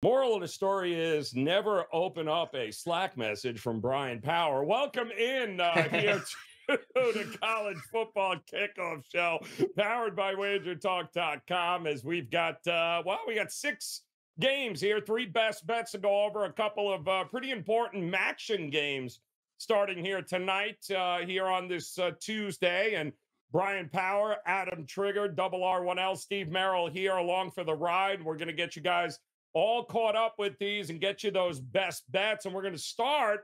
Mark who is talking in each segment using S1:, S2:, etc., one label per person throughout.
S1: Moral of the story is never open up a Slack message from Brian Power. Welcome in uh, here to the college football kickoff show, powered by WagerTalk.com. As we've got, uh, well, we got six games here, three best bets to go over, a couple of uh, pretty important action games starting here tonight, uh, here on this uh, Tuesday. And Brian Power, Adam Trigger, Double R1L, Steve Merrill here along for the ride. We're going to get you guys all caught up with these and get you those best bets. And we're going to start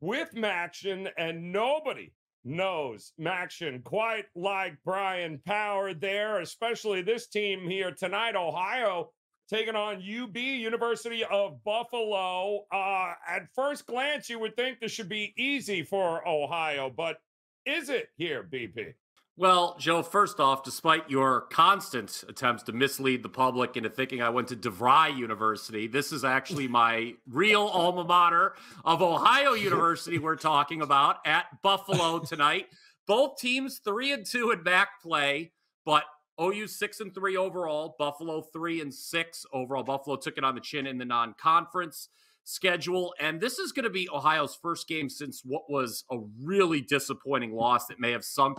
S1: with Maction, and nobody knows Maction quite like Brian Power there, especially this team here tonight, Ohio. Taking on UB, University of Buffalo. Uh, at first glance, you would think this should be easy for Ohio, but is it here, BP?
S2: Well, Joe, first off, despite your constant attempts to mislead the public into thinking I went to DeVry University, this is actually my real alma mater of Ohio University we're talking about at Buffalo tonight. Both teams three and two in MAC play, but OU six and three overall, Buffalo three and six overall. Buffalo took it on the chin in the non-conference schedule. And this is going to be Ohio's first game since what was a really disappointing loss that may have sunk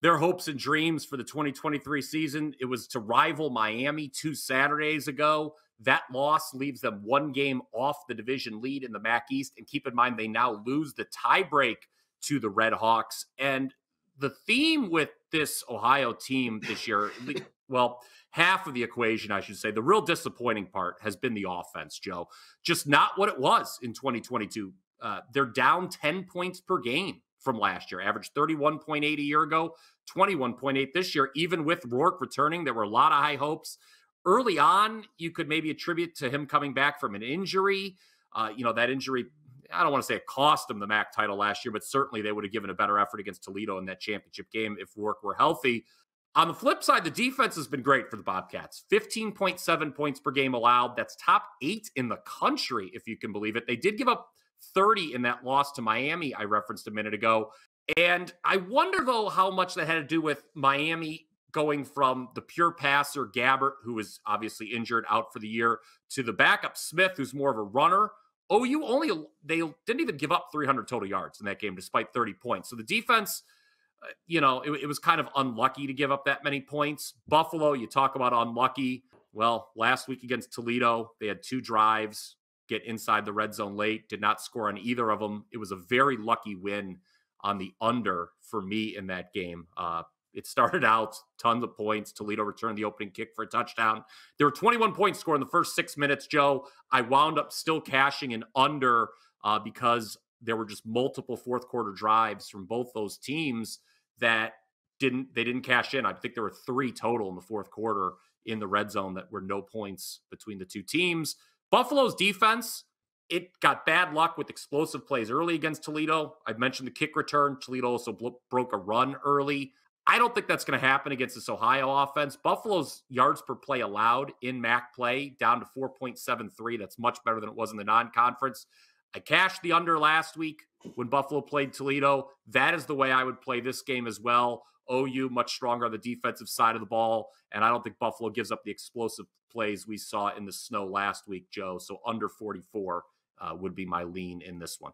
S2: their hopes and dreams for the 2023 season. It was to rival Miami two Saturdays ago. That loss leaves them one game off the division lead in the MAC East. And keep in mind, they now lose the tiebreak to the Red Hawks. And the theme with this Ohio team this year, well, half of the equation, I should say, the real disappointing part has been the offense, Joe. Just not what it was in 2022. Uh, they're down 10 points per game from last year. Averaged 31.8 a year ago, 21.8 this year. Even with Rourke returning, there were a lot of high hopes. Early on, you could maybe attribute to him coming back from an injury. Uh, you know, that injury, I don't want to say it cost him the MAC title last year, but certainly they would have given a better effort against Toledo in that championship game if Rourke were healthy. On the flip side, the defense has been great for the Bobcats. 15.7 points per game allowed. That's top eight in the country, if you can believe it. They did give up 30 in that loss to Miami, I referenced a minute ago. And I wonder, though, how much that had to do with Miami going from the pure passer, Gabbert, who was obviously injured out for the year, to the backup Smith, who's more of a runner. Oh, you only, they didn't even give up 300 total yards in that game despite 30 points. So the defense, uh, you know, it, it was kind of unlucky to give up that many points. Buffalo, you talk about unlucky. Well, last week against Toledo, they had two drives, get inside the red zone late, did not score on either of them. It was a very lucky win on the under for me in that game. Uh, it started out tons of points. Toledo returned the opening kick for a touchdown. There were 21 points scored in the first six minutes, Joe. I wound up still cashing an under uh, because there were just multiple fourth quarter drives from both those teams that didn't they didn't cash in. I think there were three total in the fourth quarter in the red zone that were no points between the two teams. Buffalo's defense, it got bad luck with explosive plays early against Toledo. I've mentioned the kick return. Toledo also blo- broke a run early. I don't think that's going to happen against this Ohio offense. Buffalo's yards per play allowed in MAC play down to 4.73. That's much better than it was in the non conference. I cashed the under last week when Buffalo played Toledo. That is the way I would play this game as well. OU much stronger on the defensive side of the ball, and I don't think Buffalo gives up the explosive plays we saw in the snow last week, Joe. So under 44 uh, would be my lean in this one.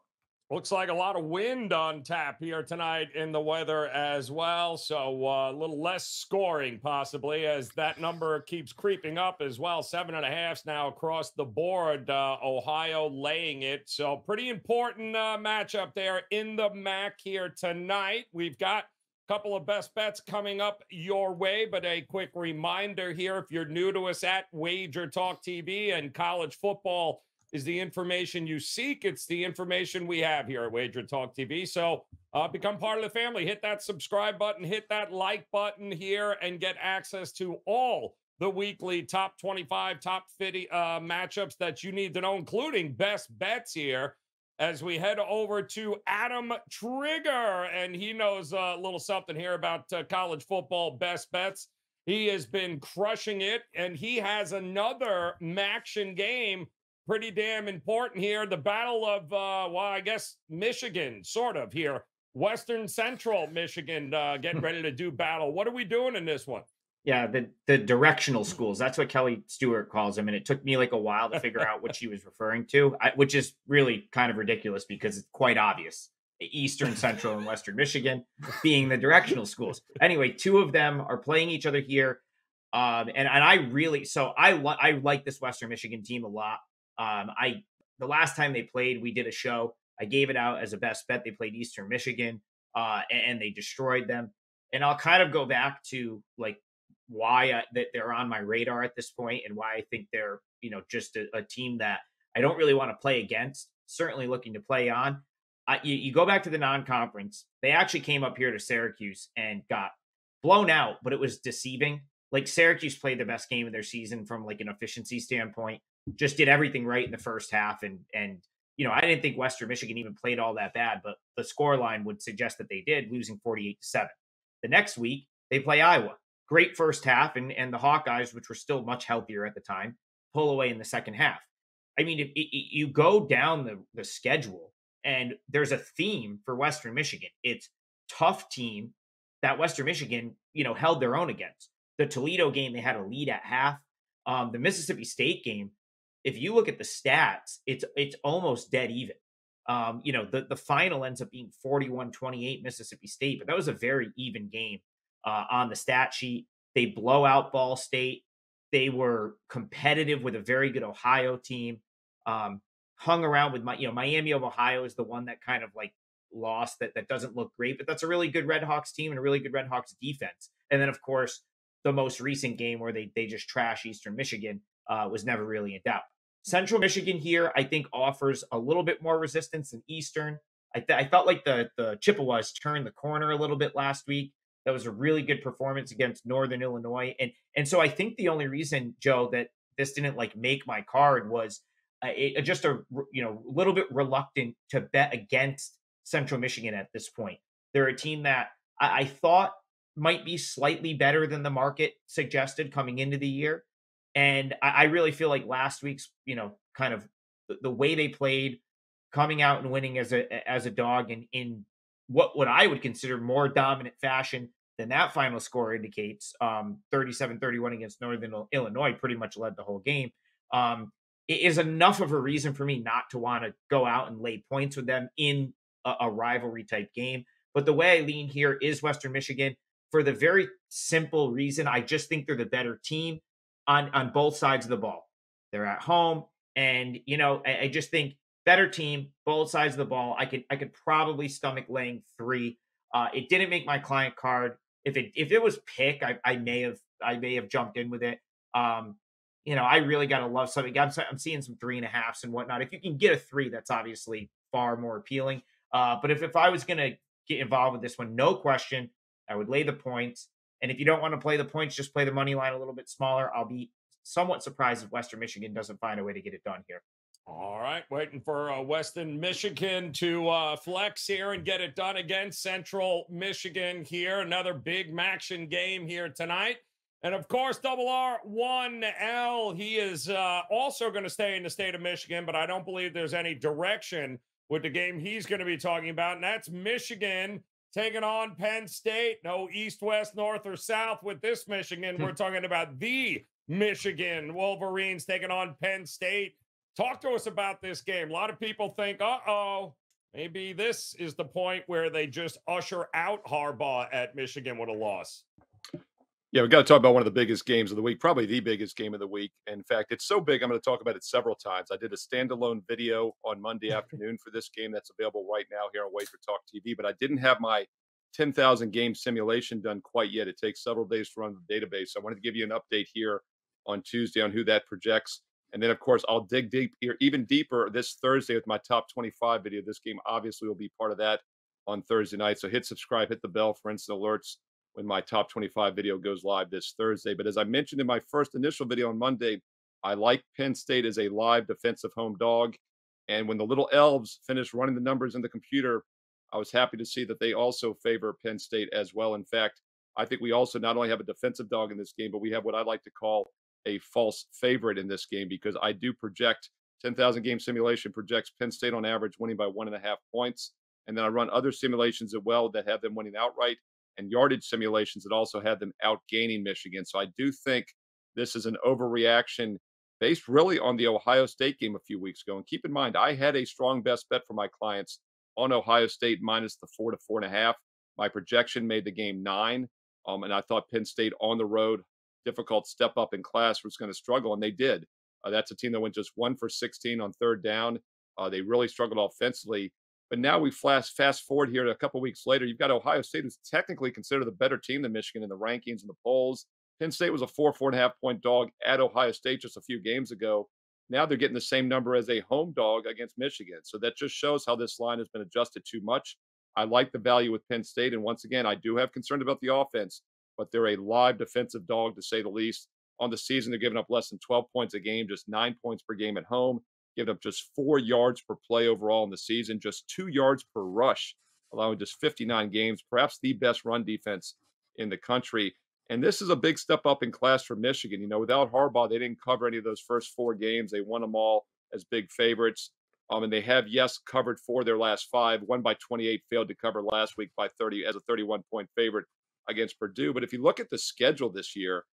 S1: Looks like a lot of wind on tap here tonight in the weather as well. So uh, a little less scoring possibly as that number keeps creeping up as well. Seven and a half now across the board. Uh, Ohio laying it. So pretty important uh, matchup there in the MAC here tonight. We've got couple of best bets coming up your way, but a quick reminder here if you're new to us at Wager Talk TV and college football is the information you seek, it's the information we have here at Wager Talk TV. So uh, become part of the family. Hit that subscribe button, hit that like button here, and get access to all the weekly top 25, top 50 uh, matchups that you need to know, including best bets here as we head over to Adam Trigger, and he knows a little something here about uh, college football best bets. He has been crushing it, and he has another Maction game, pretty damn important here. The Battle of, uh, well, I guess Michigan, sort of here. Western Central Michigan uh, getting ready to do battle. What are we doing in this one?
S3: Yeah, the the directional schools. That's what Kelly Stewart calls them, and it took me like a while to figure out what she was referring to, I, which is really kind of ridiculous because it's quite obvious. Eastern, Central, and Western Michigan being the directional schools. Anyway, two of them are playing each other here, um, and and I really so I li- I like this Western Michigan team a lot. Um, I the last time they played, we did a show. I gave it out as a best bet. They played Eastern Michigan, uh, and, and they destroyed them. And I'll kind of go back to like why I, that they're on my radar at this point and why I think they're you know just a, a team that I don't really want to play against. Certainly looking to play on. You, you go back to the non-conference. They actually came up here to Syracuse and got blown out, but it was deceiving. Like Syracuse played the best game of their season from like an efficiency standpoint. Just did everything right in the first half, and and you know I didn't think Western Michigan even played all that bad, but the score line would suggest that they did, losing forty-eight to seven. The next week they play Iowa great first half, and and the Hawkeyes, which were still much healthier at the time, pull away in the second half. I mean, if, if you go down the the schedule, and there's a theme for Western Michigan. It's tough team that Western Michigan, you know, held their own against. The Toledo game, they had a lead at half. Um, the Mississippi State game, if you look at the stats, it's it's almost dead even. Um, you know, the, the final ends up being 41-28 Mississippi State, but that was a very even game uh, on the stat sheet. They blow out Ball State. They were competitive with a very good Ohio team. Um, hung around with my, you know, Miami of Ohio is the one that kind of like lost that that doesn't look great, but that's a really good Red Hawks team and a really good Red Hawks defense. And then of course the most recent game where they they just trash Eastern Michigan uh, was never really in doubt. Central Michigan here, I think, offers a little bit more resistance than Eastern. I, th- I felt like the the Chippewas turned the corner a little bit last week. That was a really good performance against Northern Illinois, and and so I think the only reason Joe that this didn't like make my card was uh, it, just a you know a little bit reluctant to bet against Central Michigan at this point. They're a team that I, I thought might be slightly better than the market suggested coming into the year, and I, I really feel like last week's you know kind of the, the way they played, coming out and winning as a as a dog and in what what I would consider more dominant fashion than that final score indicates. Um, 37-31 against Northern Illinois pretty much led the whole game. Um, it is enough of a reason for me not to want to go out and lay points with them in a, a rivalry type game. But the way I lean here is Western Michigan for the very simple reason I just think they're the better team on on both sides of the ball. They're at home, and you know I, I just think better team, both sides of the ball. I could I could probably stomach laying three. Uh, it didn't make my client card. If it if it was pick, I, I may have I may have jumped in with it. Um, you know, I really got to love something. I'm, I'm seeing some three and a halfs and whatnot. If you can get a three, that's obviously far more appealing. Uh, but if, if I was to get involved with this one, no question, I would lay the points. And if you don't want to play the points, just play the money line a little bit smaller. I'll be somewhat surprised if Western Michigan doesn't find a way to get it done here.
S1: All right, waiting for uh, Western Michigan to uh, flex here and get it done against Central Michigan here. Another big action game here tonight. And of course, double R one L. He is uh, also going to stay in the state of Michigan, but I don't believe there's any direction with the game he's going to be talking about, and that's Michigan taking on Penn State. No east, west, north, or south with this Michigan. We're talking about the Michigan Wolverines taking on Penn State. Talk to us about this game. A lot of people think, uh oh, maybe this is the point where they just usher out Harbaugh at Michigan with a loss.
S4: Yeah, we got to talk about one of the biggest games of the week, probably the biggest game of the week. In fact, it's so big, I'm going to talk about it several times. I did a standalone video on Monday afternoon for this game that's available right now here on Wager Talk TV, but I didn't have my 10,000 game simulation done quite yet. It takes several days to run the database. So I wanted to give you an update here on Tuesday on who that projects. And then, of course, I'll dig deep here, even deeper this Thursday with my top 25 video. This game obviously will be part of that on Thursday night. So hit subscribe, hit the bell for instant alerts when my top 25 video goes live this Thursday. But as I mentioned in my first initial video on Monday, I like Penn State as a live defensive home dog. And when the little elves finished running the numbers in the computer, I was happy to see that they also favor Penn State as well. In fact, I think we also not only have a defensive dog in this game, but we have what I like to call a false favorite in this game because I do project 10,000 game simulation projects Penn State on average winning by one and a half points. And then I run other simulations as well that have them winning outright and yardage simulations that also had them outgaining Michigan. So I do think this is an overreaction based really on the Ohio State game a few weeks ago. And keep in mind, I had a strong best bet for my clients on Ohio State minus the four to four and a half. My projection made the game nine. Um, and I thought Penn State on the road, difficult step up in class, was going to struggle. And they did. Uh, that's a team that went just one for 16 on third down. Uh, they really struggled offensively. But now we flash fast forward here a couple weeks later. You've got Ohio State, who's technically considered the better team than Michigan in the rankings and the polls. Penn State was a four, four and a half point dog at Ohio State just a few games ago. Now they're getting the same number as a home dog against Michigan. So that just shows how this line has been adjusted too much. I like the value with Penn State. And once again, I do have concerns about the offense, but they're a live defensive dog to say the least. On the season, they're giving up less than 12 points a game, just nine points per game at home, giving up just four yards per play overall in the season, just two yards per rush, allowing just 59 games, perhaps the best run defense in the country. And this is a big step up in class for Michigan. You know, without Harbaugh, they didn't cover any of those first four games. They won them all as big favorites. Um, and they have, yes, covered for their last five, one by 28, failed to cover last week by 30 as a 31 point favorite against Purdue. But if you look at the schedule this year,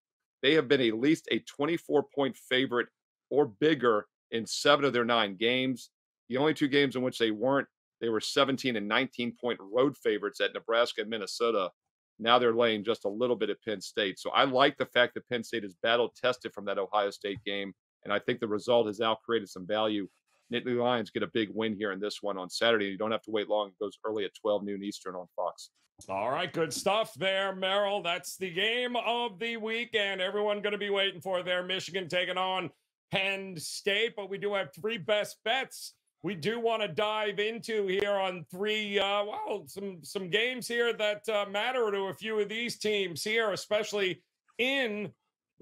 S4: they have been at least a 24 point favorite or bigger in seven of their nine games. The only two games in which they weren't, they were 17 and 19 point road favorites at Nebraska and Minnesota. Now they're laying just a little bit at Penn State. So I like the fact that Penn State is battle tested from that Ohio State game. And I think the result has now created some value. Nittany Lions get a big win here in this one on Saturday. You don't have to wait long. It goes early at 12 noon Eastern on Fox.
S1: All right, good stuff there, Merrill. That's the game of the weekend. Everyone going to be waiting for their Michigan taking on Penn State, but we do have three best bets we do want to dive into here on three uh, well some some games here that uh, matter to a few of these teams here especially in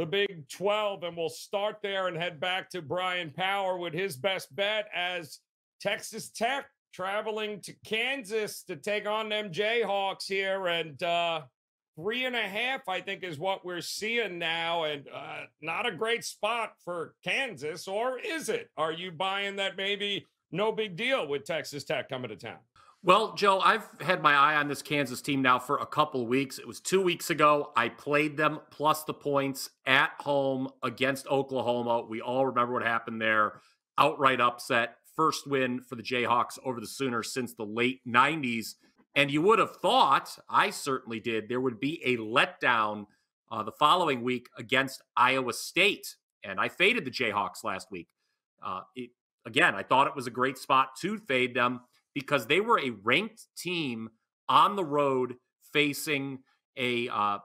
S1: the big 12 and we'll start there and head back to brian power with his best bet as texas tech traveling to kansas to take on them jayhawks here. And uh, three and a half i think is what we're seeing now. And uh, not a great spot for kansas or is it? Are you buying that maybe no big deal with Texas Tech coming to town.
S2: Well, Joe, I've had my eye on this Kansas team now for a couple weeks. It was two weeks ago. I played them plus the points at home against Oklahoma. We all remember what happened there. Outright upset, first win for the Jayhawks over the Sooners since the late 90s. And you would have thought, I certainly did, there would be a letdown uh, the following week against Iowa State. And I faded the Jayhawks last week. Uh, it, again, I thought it was a great spot to fade them because they were a ranked team on the road facing a uh,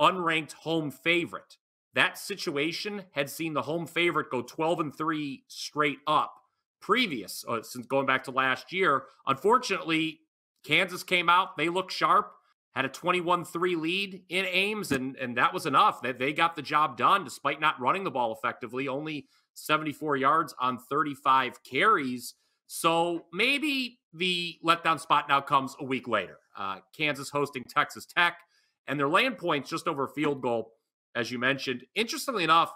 S2: unranked home favorite. That situation had seen the home favorite go 12 and 3 straight up previous uh, since going back to last year. Unfortunately, Kansas came out, they looked sharp, had a 21-3 lead in Ames and and that was enough. That they, they got the job done despite not running the ball effectively, only 74 yards on 35 carries. So maybe the letdown spot now comes a week later. Uh, Kansas hosting Texas Tech, and they're laying points just over field goal, as you mentioned. Interestingly enough,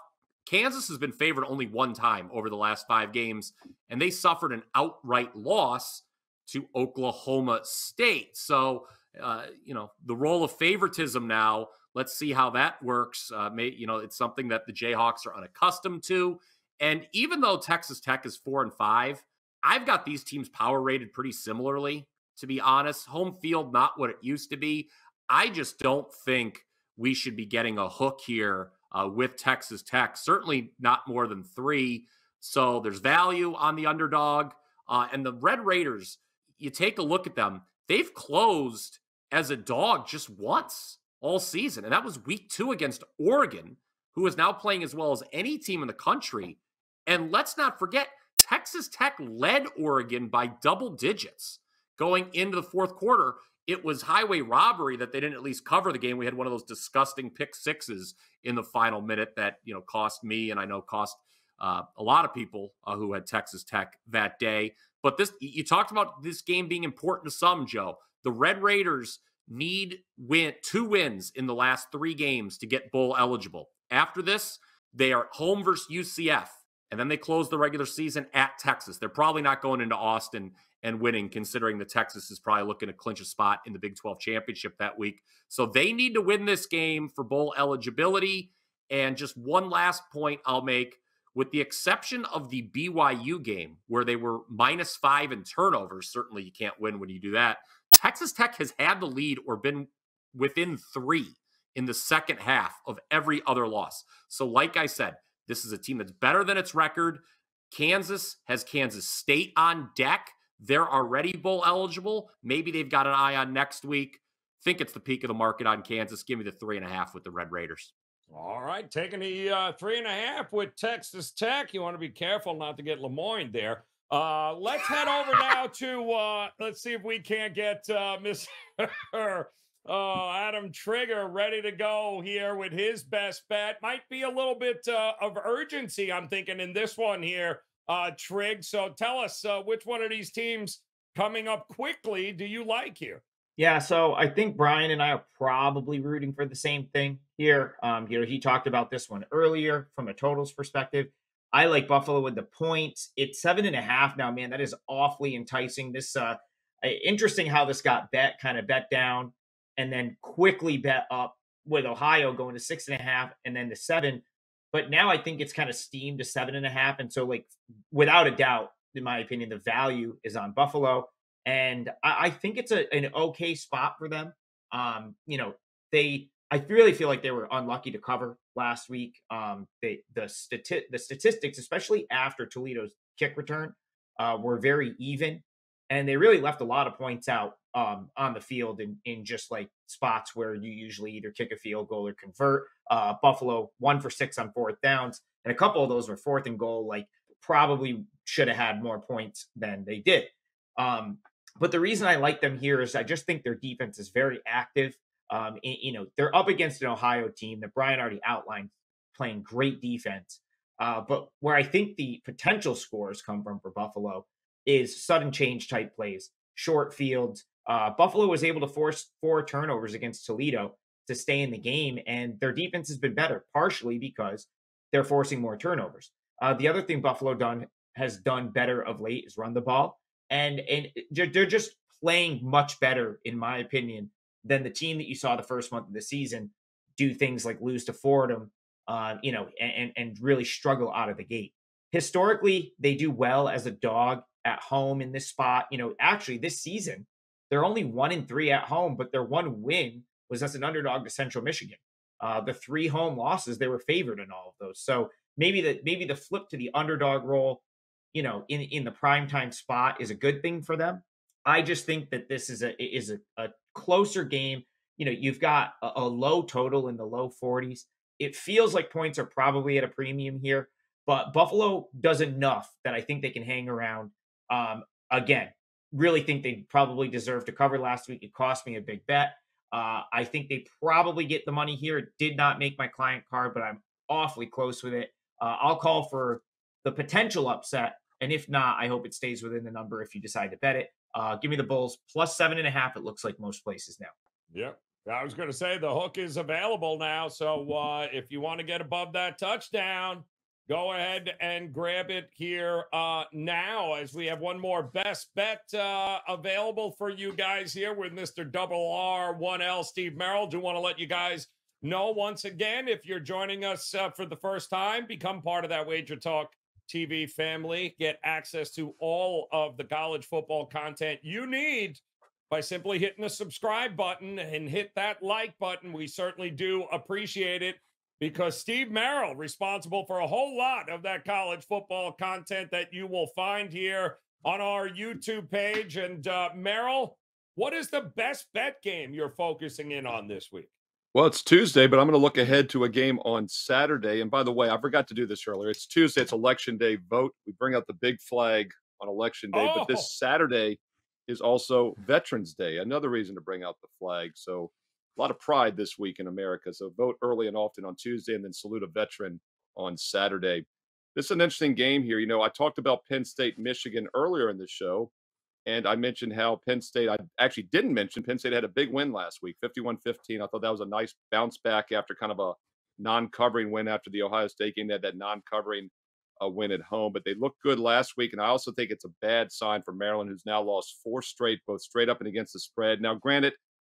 S2: Kansas has been favored only one time over the last five games, and they suffered an outright loss to Oklahoma State. So, uh, you know, the role of favoritism now. Let's see how that works. Uh, may, you know, it's something that the Jayhawks are unaccustomed to. And even though Texas Tech is four and five, I've got these teams power rated pretty similarly, to be honest. Home field, not what it used to be. I just don't think we should be getting a hook here uh, with Texas Tech, certainly not more than three. So there's value on the underdog. Uh, and the Red Raiders, you take a look at them, they've closed as a dog just once all season. And that was week two against Oregon, who is now playing as well as any team in the country. And let's not forget, Texas Tech led Oregon by double digits going into the fourth quarter. It was highway robbery that they didn't at least cover the game. We had one of those disgusting pick sixes in the final minute that you know cost me and I know cost uh, a lot of people uh, who had Texas Tech that day. But this, you talked about this game being important to some, Joe. The Red Raiders need win two wins in the last three games to get bowl eligible. After this, they are home versus UCF and then they close the regular season at Texas. They're probably not going into Austin and winning, considering the Texas is probably looking to clinch a spot in the Big 12 championship that week. So they need to win this game for bowl eligibility. And just one last point I'll make with the exception of the BYU game where they were minus five in turnovers. Certainly, you can't win when you do that. Texas Tech has had the lead or been within three in the second half of every other loss. So, like I said, this is a team that's better than its record. Kansas has Kansas State on deck. They're already bowl eligible. Maybe they've got an eye on next week. Think it's the peak of the market on Kansas. Give me the three and a half with the Red Raiders.
S1: All right, taking the uh, three and a half with Texas Tech. You want to be careful not to get Lemoyne there. Uh, let's head over now to uh, let's see if we can't get uh, Mr. uh, Adam Trigger ready to go here with his best bet. Might be a little bit uh, of urgency, I'm thinking, in this one here, uh, Trig. So tell us uh, which one of these teams coming up quickly do you like here?
S3: Yeah, so I think Brian and I are probably rooting for the same thing here. Um, you know, he talked about this one earlier from a totals perspective. I like Buffalo with the points. It's seven and a half now, man. That is awfully enticing. This uh interesting how this got bet kind of bet down and then quickly bet up with Ohio going to six and a half and then to seven. But now I think it's kind of steamed to seven and a half. And so, like, without a doubt, in my opinion, the value is on Buffalo. And I, I think it's a, an okay spot for them. Um, you know, they I really feel like they were unlucky to cover last week. Um, they the stati- the statistics, especially after Toledo's kick return, uh, were very even, and they really left a lot of points out um, on the field in in just like spots where you usually either kick a field goal or convert. Uh, Buffalo one for six on fourth downs, and a couple of those were fourth and goal. Like probably should have had more points than they did. Um, but the reason I like them here is I just think their defense is very active. Um, you know, they're up against an Ohio team that Brian already outlined playing great defense. Uh, but where I think the potential scores come from for Buffalo is sudden change type plays, short fields. Uh, Buffalo was able to force four turnovers against Toledo to stay in the game, and their defense has been better, partially because they're forcing more turnovers. Uh, the other thing Buffalo done has done better of late is run the ball and and they're just playing much better, in my opinion, than the team that you saw the first month of the season do things like lose to Fordham, uh, you know, and and really struggle out of the gate. Historically, they do well as a dog at home in this spot. You know, actually, this season they're only one in three at home, but their one win was as an underdog to Central Michigan. Uh, the three home losses, they were favored in all of those. So maybe the maybe the flip to the underdog role you know, in in the prime time spot is a good thing for them. I just think that this is a is a, a closer game. You know, you've got a, a low total in the low 40s. It feels like points are probably at a premium here, but Buffalo does enough that I think they can hang around. Um, again, really think they probably deserve to cover last week. It cost me a big bet. Uh, I think they probably get the money here. It did not make my client card, but I'm awfully close with it. Uh, I'll call for the potential upset and if not, I hope it stays within the number if you decide to bet it. Uh, give me the Bulls plus seven and a half. It looks like most places now.
S1: Yep. I was going to say the hook is available now. So uh, if you want to get above that touchdown, go ahead and grab it here uh, now as we have one more best bet uh, available for you guys here with Mr. Double R 1L Steve Merrill. Do want to let you guys know once again if you're joining us uh, for the first time, become part of that Wager Talk TV family. Get access to all of the college football content you need by simply hitting the subscribe button and hit that like button. We certainly do appreciate it because Steve Merrill responsible for a whole lot of that college football content that you will find here on our YouTube page. And uh, Merrill, what is the best bet game you're focusing in on this week?
S4: Well, it's Tuesday, but I'm going to look ahead to a game on Saturday. And by the way, I forgot to do this earlier. It's Tuesday. It's election day vote. We bring out the big flag on election day, oh. but this oh. Saturday is also Veterans Day. Another reason to bring out the flag. So a lot of pride this week in America. So vote early and often on Tuesday, and then salute a veteran on Saturday. This is an interesting game here. You know, I talked about Penn State, Michigan earlier in the show. And I mentioned how Penn State, I actually didn't mention Penn State had a big win last week, 51 15. I thought that was a nice bounce back after kind of a non covering win after the Ohio State game. They had that non covering a uh, win at home, but they looked good last week. And I also think it's a bad sign for Maryland, who's now lost four straight, both straight up and against the spread. Now, granted,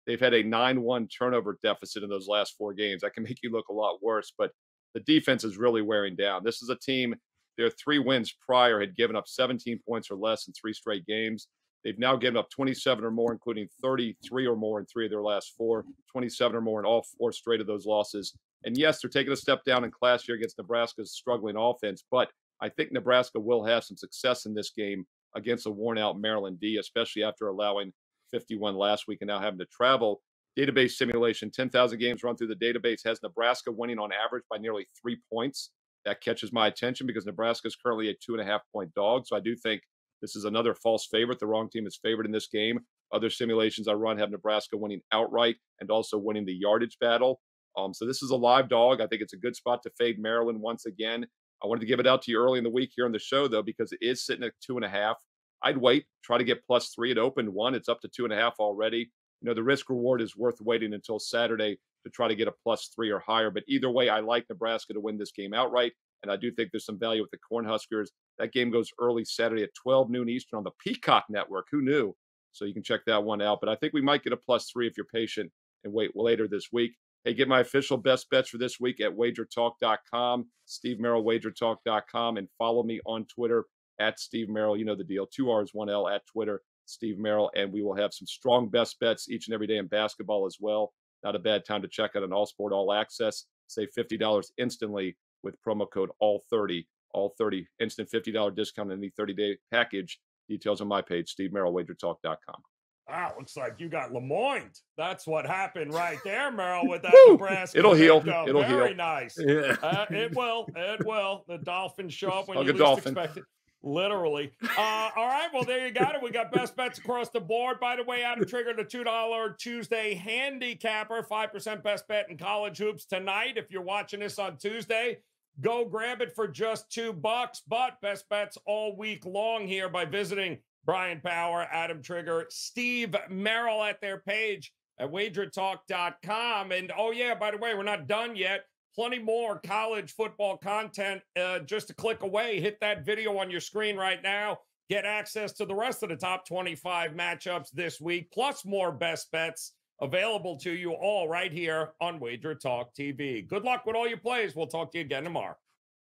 S4: they've had a 9 1 turnover deficit in those last four games. That can make you look a lot worse, but the defense is really wearing down. This is a team, their three wins prior had given up 17 points or less in three straight games. They've now given up 27 or more, including 33 or more in three of their last four, 27 or more in all four straight of those losses. And yes, they're taking a step down in class here against Nebraska's struggling offense, but I think Nebraska will have some success in this game against a worn out Maryland D, especially after allowing 51 last week and now having to travel. Database simulation 10,000 games run through the database has Nebraska winning on average by nearly three points. That catches my attention because Nebraska is currently a two and a half point dog. So I do think this is another false favorite. The wrong team is favored in this game. Other simulations I run have Nebraska winning outright and also winning the yardage battle. Um, so this is a live dog. I think it's a good spot to fade Maryland once again. I wanted to give it out to you early in the week here on the show, though, because it is sitting at two and a half. I'd wait, try to get plus three. It opened one, it's up to two and a half already. You know, the risk reward is worth waiting until Saturday to try to get a plus three or higher. But either way, I like Nebraska to win this game outright. And I do think there's some value with the Cornhuskers. That game goes early Saturday at 12 noon Eastern on the Peacock Network. Who knew? So you can check that one out. But I think we might get a plus three if you're patient and wait later this week. Hey, get my official best bets for this week at wagertalk.com, Steve Merrill, wagertalk.com, and follow me on Twitter at Steve Merrill. You know the deal. Two R's, one L at Twitter, Steve Merrill. And we will have some strong best bets each and every day in basketball as well. Not a bad time to check out an all sport, all access. Save $50 instantly with promo code ALL30. All 30 instant $50 discount in the 30 day package. Details on my page, Steve Merrill, wagertalk.com.
S1: Wow, looks like you got Lemoyne. That's what happened right there, Merrill, with that Nebraska.
S4: It'll heal.
S1: Go.
S4: It'll
S1: Very
S4: heal.
S1: Very nice.
S2: Yeah.
S1: Uh, it will. It will. The Dolphins show up when
S4: Hug
S1: you
S4: a
S1: least
S4: dolphin.
S1: expect it. Literally. Uh, all right. Well, there you got it. We got best bets across the board. By the way, Adam Trigger, the $2 Tuesday handicapper, 5% best bet in college hoops tonight. If you're watching this on Tuesday, go grab it for just two bucks. But best bets all week long here by visiting Brian Power, Adam Trigger, Steve Merrill at their page at wagertalk.com. And oh, yeah, by the way, we're not done yet. Plenty more college football content uh, just a click away. Hit that video on your screen right now. Get access to the rest of the top 25 matchups this week, plus more best bets available to you all right here on Wager Talk TV. Good luck with all your plays. We'll talk to you again tomorrow.